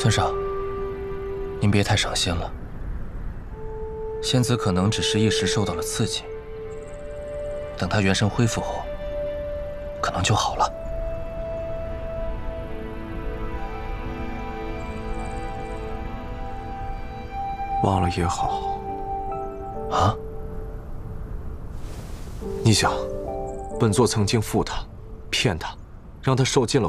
村上，您别太伤心了。仙子可能只是一时受到了刺激，等她元神恢复后，可能就好了。忘了也好。啊？你想，本座曾经负他，骗他，让他受尽了苦。